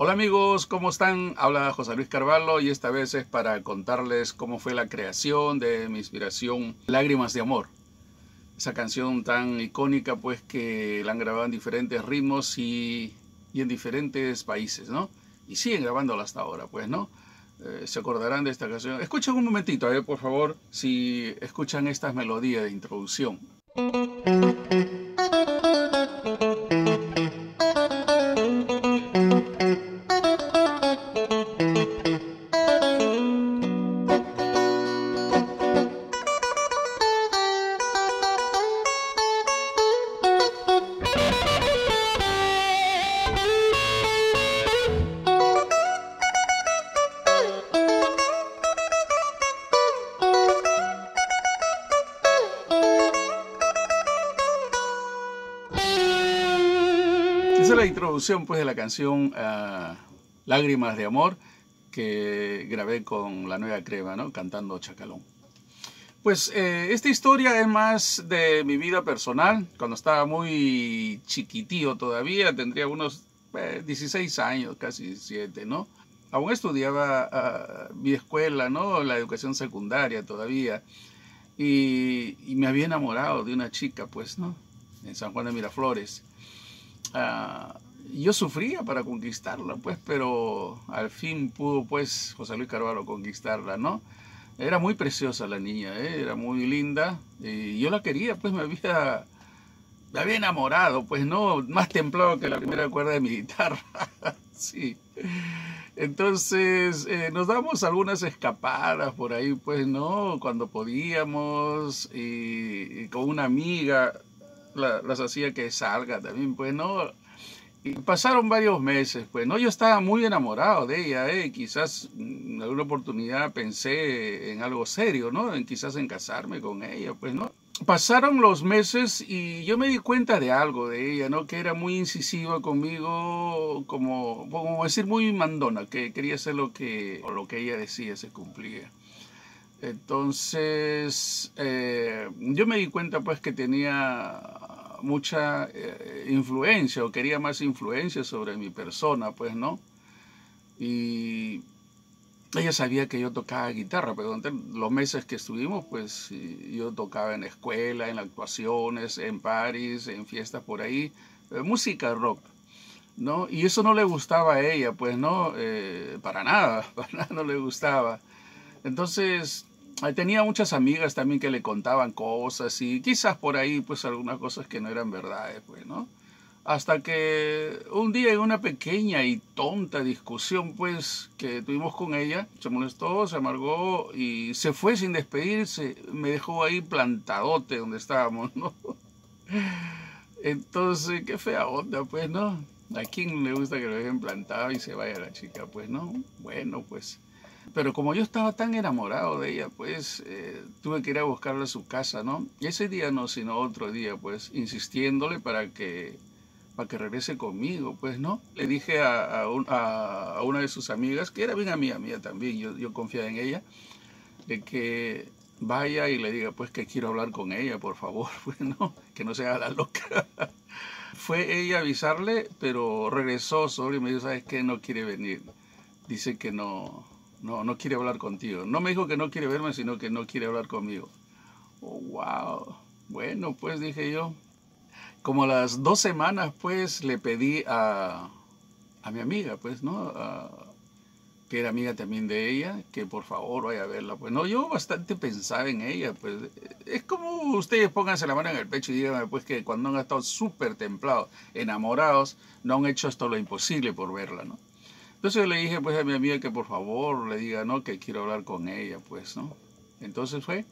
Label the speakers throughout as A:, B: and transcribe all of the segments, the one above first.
A: Hola amigos, ¿cómo están? Habla José Luis Carvalho y esta vez es para contarles cómo fue la creación de mi inspiración Lágrimas de Amor. Esa canción tan icónica pues que la han grabado en diferentes ritmos y, en diferentes países, ¿no? Y siguen grabándola hasta ahora, pues, ¿no? Eh, se acordarán de esta canción. Escuchen un momentito, ver, por favor, si escuchan estas melodías de introducción. Esa es la introducción pues de la canción uh, Lágrimas de Amor que grabé con la nueva crema, ¿no? Cantando Chacalón. Pues eh, esta historia es más de mi vida personal. Cuando estaba muy chiquitío todavía, tendría unos eh, 16 años, casi 17, ¿no? Aún estudiaba uh, mi escuela, ¿no? La educación secundaria todavía. Y, y me había enamorado de una chica, pues, ¿no? En San Juan de Miraflores. Uh, yo sufría para conquistarla, pues, pero al fin pudo, pues, José Luis Carvalho conquistarla, ¿no? Era muy preciosa la niña, ¿eh? era muy linda, y yo la quería, pues, me había, me había enamorado, pues, ¿no? Más templado que la primera cuerda de mi guitarra, sí. Entonces, eh, nos damos algunas escapadas por ahí, pues, ¿no? Cuando podíamos, y con una amiga, la, las hacía que salga también, pues, ¿no? Y pasaron varios meses, pues, ¿no? Yo estaba muy enamorado de ella, ¿eh? Quizás en alguna oportunidad pensé en algo serio, ¿no? Quizás en casarme con ella, pues, ¿no? Pasaron los meses y yo me di cuenta de algo de ella, ¿no? Que era muy incisiva conmigo, como, como decir, muy mandona, que quería hacer lo que, lo que ella decía se cumplía. Entonces, eh, yo me di cuenta pues que tenía mucha eh, influencia o quería más influencia sobre mi persona, pues, ¿no? Y ella sabía que yo tocaba guitarra, pero durante los meses que estuvimos, pues yo tocaba en escuela, en actuaciones, en París, en fiestas por ahí, eh, música rock, ¿no? Y eso no le gustaba a ella, pues, ¿no? Para nada no le gustaba. Entonces, tenía muchas amigas también que le contaban cosas y quizás por ahí pues algunas cosas que no eran verdades, pues, ¿no? Hasta que un día en una pequeña y tonta discusión pues que tuvimos con ella, se molestó, se amargó y se fue sin despedirse, me dejó ahí plantadote donde estábamos, ¿no? Entonces, qué fea onda, pues, ¿no? ¿A quién le gusta que lo dejen plantado y se vaya la chica? Pues, ¿no? Bueno, pues pero como yo estaba tan enamorado de ella, pues eh, tuve que ir a buscarla a su casa, ¿no? Y ese día no, sino otro día, pues insistiéndole para que, para que regrese conmigo, pues, ¿no? Le dije a, a, un, a, a una de sus amigas, que era bien amiga mía también, yo, yo confiaba en ella, de que vaya y le diga, pues, que quiero hablar con ella, por favor, pues, ¿no? Que no se haga la loca. Fue ella a avisarle, pero regresó solo y me dijo, ¿sabes qué? No quiere venir. Dice que no, no, no quiere hablar contigo. No me dijo que no quiere verme, sino que no quiere hablar conmigo. Oh, wow. Bueno, pues dije yo. Como las dos semanas, pues le pedí a, a mi amiga, pues, ¿no? Que era amiga también de ella, que por favor vaya a verla. Pues no, yo bastante pensaba en ella, pues es como ustedes pónganse la mano en el pecho y díganme pues que cuando han estado súper templados, enamorados, no han hecho esto lo imposible por verla, ¿no? Entonces le dije pues a mi amiga que por favor le diga, ¿no? Que quiero hablar con ella, pues, ¿no? Entonces fue.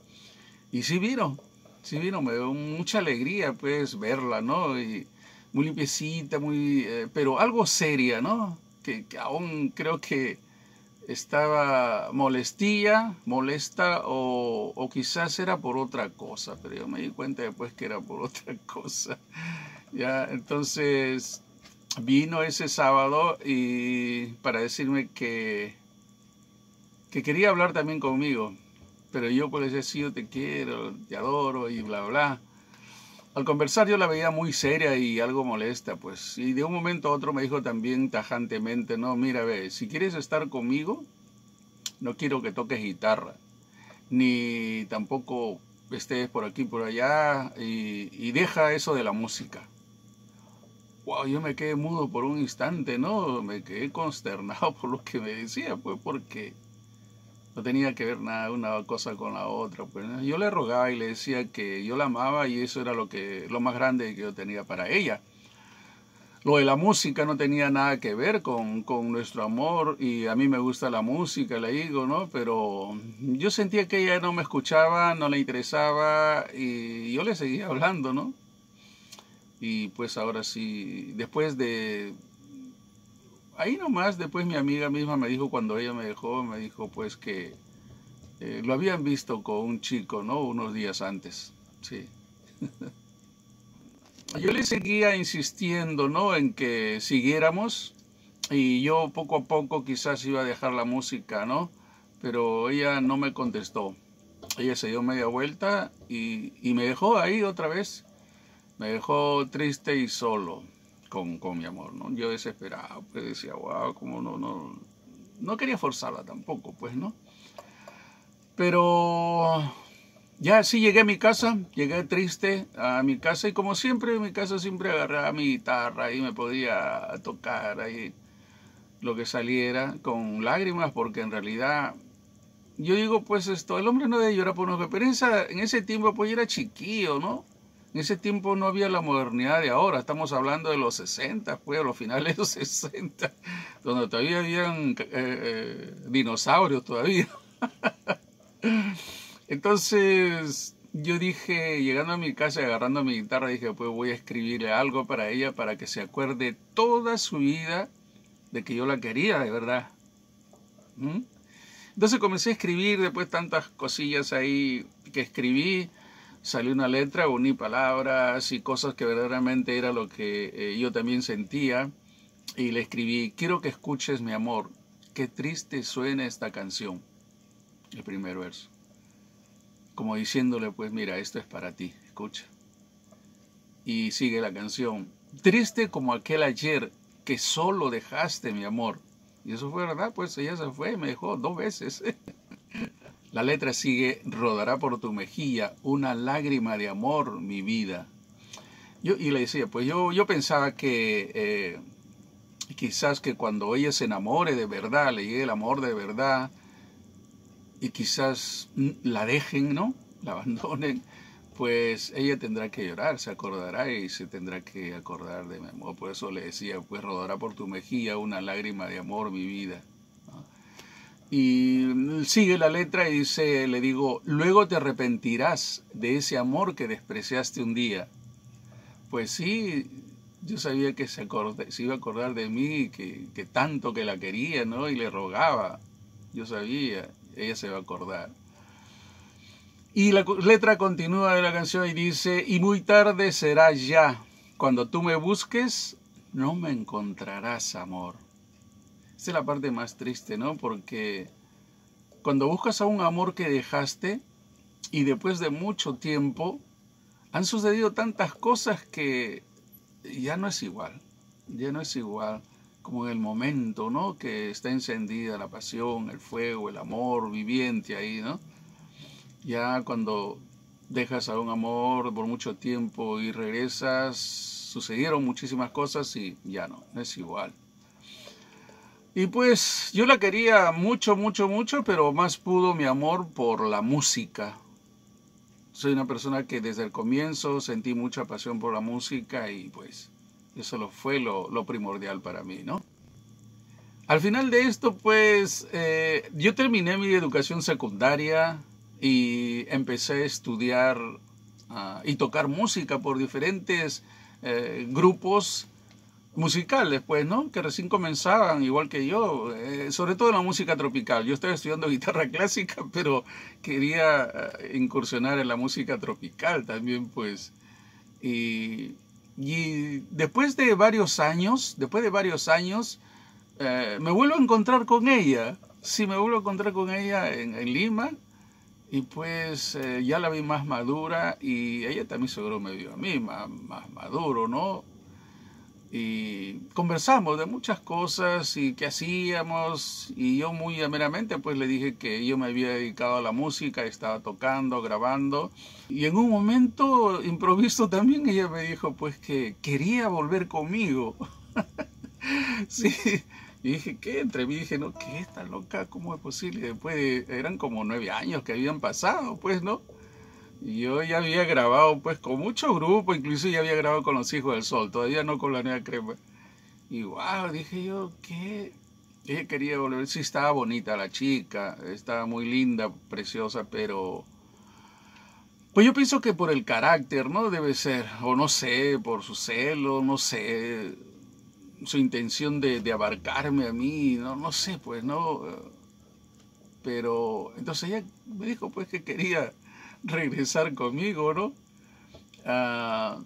A: Y sí vino, sí vino, me dio mucha alegría pues verla, ¿no? Muy limpiecita, muy, eh, pero algo seria, ¿no? Que, aún creo que estaba molestilla, molesta o, o, quizás era por otra cosa, pero yo me di cuenta después que era por otra cosa. Ya, entonces vino ese sábado y para decirme que, que quería hablar también conmigo, pero yo le decía, sí, yo te quiero, te adoro y bla, bla. al conversar yo la veía muy seria y algo molesta, pues. Y de un momento a otro me dijo también tajantemente, no, mira, ve, si quieres estar conmigo, no quiero que toques guitarra, ni tampoco estés por aquí, por allá, y, deja eso de la música. Wow, yo me quedé mudo por un instante, ¿no? Me quedé consternado por lo que me decía, pues, porque no tenía que ver nada una cosa con la otra. Pues. Yo le rogaba y le decía que yo la amaba y eso era lo, que, lo más grande que yo tenía para ella. Lo de la música no tenía nada que ver con, con nuestro amor y a mí me gusta la música, le digo, ¿no? Pero yo sentía que ella no me escuchaba, no le interesaba y yo le seguía hablando, ¿no? Y pues ahora sí, después de ahí nomás después mi amiga misma me dijo cuando ella me dejó, me dijo pues que eh, lo habían visto con un chico, ¿no? Unos días antes, sí. yo le seguía insistiendo, ¿no? En que siguiéramos y yo poco a poco quizás iba a dejar la música, ¿no? Pero ella no me contestó. Ella se dio media vuelta y, y me dejó ahí otra vez. Me dejó triste y solo con, con mi amor, ¿no? Yo desesperado, pues decía, wow, como no, no, no quería forzarla tampoco, pues, ¿no? Pero ya sí llegué a mi casa, llegué triste a mi casa y como siempre en mi casa siempre agarraba mi guitarra y me podía tocar ahí lo que saliera con lágrimas porque en realidad yo digo pues esto, el hombre no debe llorar por una pero en ese tiempo pues era chiquillo, ¿no? En ese tiempo no había la modernidad de ahora, estamos hablando de los 60, pues, los finales de los 60, donde todavía habían eh, eh, dinosaurios todavía. Entonces yo dije, llegando a mi casa y agarrando mi guitarra, dije, pues voy a escribirle algo para ella para que se acuerde toda su vida de que yo la quería de verdad. ¿Mm? Entonces comencé a escribir después tantas cosillas ahí que escribí salió una letra, uní palabras y cosas que verdaderamente era lo que eh, yo también sentía y le escribí, quiero que escuches mi amor, qué triste suena esta canción, el primer verso, como diciéndole pues mira, esto es para ti, escucha. Y sigue la canción, triste como aquel ayer que solo dejaste mi amor. Y eso fue verdad, pues ella se fue, me dejó dos veces. La letra sigue, rodará por tu mejilla una lágrima de amor, mi vida. Yo, y le decía, pues yo, yo pensaba que eh, quizás que cuando ella se enamore de verdad, le llegue el amor de verdad, y quizás la dejen, ¿no? La abandonen, pues ella tendrá que llorar, se acordará y se tendrá que acordar de mi amor. Por eso le decía, pues rodará por tu mejilla una lágrima de amor, mi vida. Y sigue la letra y dice, le digo, luego te arrepentirás de ese amor que despreciaste un día. Pues sí, yo sabía que se, iba a acordar de mí, que, que, tanto que la quería, ¿no? Y le rogaba. Yo sabía, ella se va a acordar. Y la letra continúa de la canción y dice, y muy tarde será ya, cuando tú me busques, no me encontrarás amor. Es la parte más triste, ¿no? Porque cuando buscas a un amor que dejaste y después de mucho tiempo han sucedido tantas cosas que ya no es igual, ya no es igual como en el momento, ¿no? Que está encendida la pasión, el fuego, el amor viviente ahí, ¿no? Ya cuando dejas a un amor por mucho tiempo y regresas, sucedieron muchísimas cosas y ya no, no es igual. Y pues yo la quería mucho, mucho, mucho, pero más pudo mi amor por la música. Soy una persona que desde el comienzo sentí mucha pasión por la música y pues eso lo fue lo, primordial para mí, ¿no? Al final de esto, pues eh, yo terminé mi educación secundaria y empecé a estudiar ah, y tocar música por diferentes eh, grupos musicales, pues, ¿no? Que recién comenzaban, igual que yo, eh, sobre todo en la música tropical. Yo estaba estudiando guitarra clásica, pero quería eh, incursionar en la música tropical también, pues. Y, después de varios años, después de varios años, eh, me vuelvo a encontrar con ella. Sí, me vuelvo a encontrar con ella en, Lima y pues ya la vi más madura y ella también seguro me vio a mí más, más maduro, ¿no? Y conversamos de muchas cosas y qué hacíamos y yo muy ameramente pues le dije que yo me había dedicado a la música, estaba tocando, grabando y en un momento improviso también ella me dijo pues que quería volver conmigo. sí, y dije, ¿qué? Entre mí dije, no, ¿qué? Está loca, ¿cómo es posible? Después eran como nueve años que habían pasado, pues, ¿no? Yo ya había grabado pues con mucho grupo, incluso ya había grabado con los Hijos del Sol, todavía no con la Nueva Crema. Y wow, dije yo, ¿qué? Ella quería volver, sí estaba bonita la chica, estaba muy linda, preciosa, pero... Pues yo pienso que por el carácter, ¿no? Debe ser, o no sé, por su celo, no sé, su intención de, de abarcarme a mí, no, no sé, pues, ¿no? Pero entonces ella me dijo pues que quería regresar conmigo, ¿no? Ah,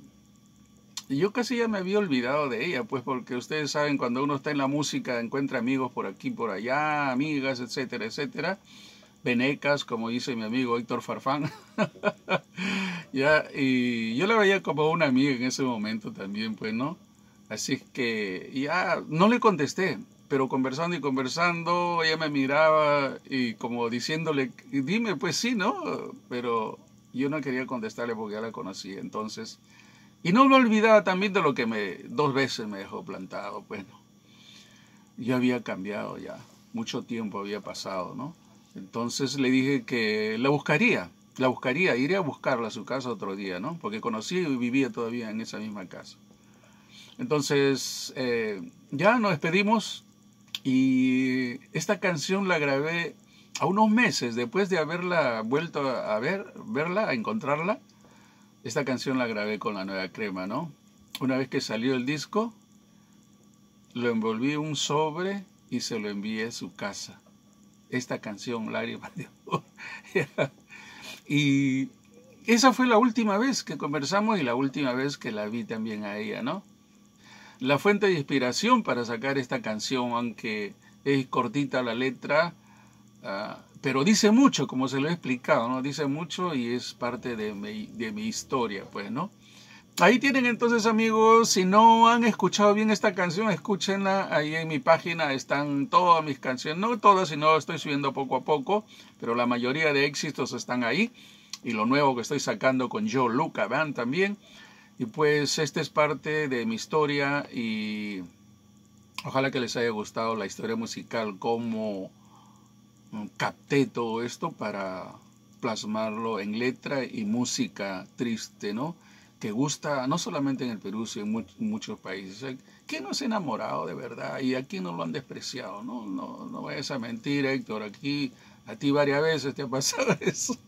A: yo casi ya me había olvidado de ella, pues porque ustedes saben, cuando uno está en la música encuentra amigos por aquí, por allá, amigas, etcétera, etcétera. Venecas, como dice mi amigo Héctor Farfán. ya, y yo la veía como una amiga en ese momento también, pues, ¿no? Así que ya no le contesté, pero conversando y conversando, ella me miraba y como diciéndole, dime, pues sí, ¿no? Pero yo no quería contestarle porque ya la conocía, entonces... Y no me olvidaba también de lo que me dos veces me dejó plantado, bueno. Yo había cambiado ya, mucho tiempo había pasado, ¿no? Entonces le dije que la buscaría, la buscaría, iría a buscarla a su casa otro día, ¿no? Porque conocí y vivía todavía en esa misma casa. Entonces, eh, ya nos despedimos, y esta canción la grabé a unos meses después de haberla vuelto a ver, verla, a encontrarla. Esta canción la grabé con la nueva crema, ¿no? Una vez que salió el disco, lo envolví en un sobre y se lo envié a su casa. Esta canción, Lágrimas de y esa fue la última vez que conversamos y la última vez que la vi también a ella, ¿no? La fuente de inspiración para sacar esta canción, aunque es cortita la letra, ah, pero dice mucho, como se lo he explicado, ¿no? Dice mucho y es parte de mi, historia, pues, ¿no? Ahí tienen entonces amigos, si no han escuchado bien esta canción, escúchenla, ahí en mi página están todas mis canciones, no todas, sino estoy subiendo poco a poco, pero la mayoría de éxitos están ahí, y lo nuevo que estoy sacando con Joe Luca Band también, y pues esta es parte de mi historia y ojalá que les haya gustado la historia musical, cómo capté todo esto para plasmarlo en letra y música triste, ¿no? Que gusta no solamente en el Perú, sino en muchos países. ¿Quién no se ha enamorado de verdad? Y aquí no lo han despreciado, ¿no? No, no vayas a mentir, Héctor. Aquí a ti varias veces te ha pasado eso.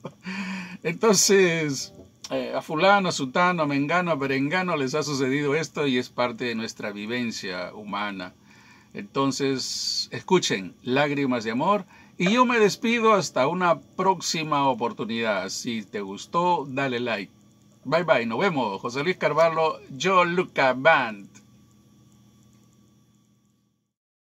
A: Entonces, eh, a fulano, a sutano, a mengano, a berengano les ha sucedido esto y es parte de nuestra vivencia humana. Entonces, escuchen, lágrimas de amor. Y yo me despido hasta una próxima oportunidad. Si te gustó, dale like. Bye bye, nos vemos. José Luis Carvalho, Yo Luca Band.